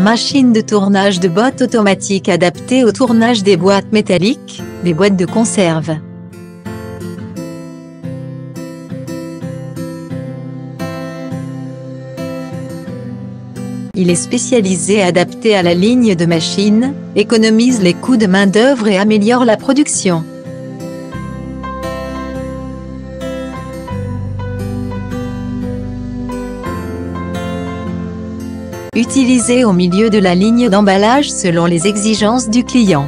Machine de tournage de bottes automatiques adaptée au tournage des boîtes métalliques, des boîtes de conserve. Il est spécialisé adapté à la ligne de machine, économise les coûts de main-d'œuvre et améliore la production. Utilisé au milieu de la ligne d'emballage selon les exigences du client.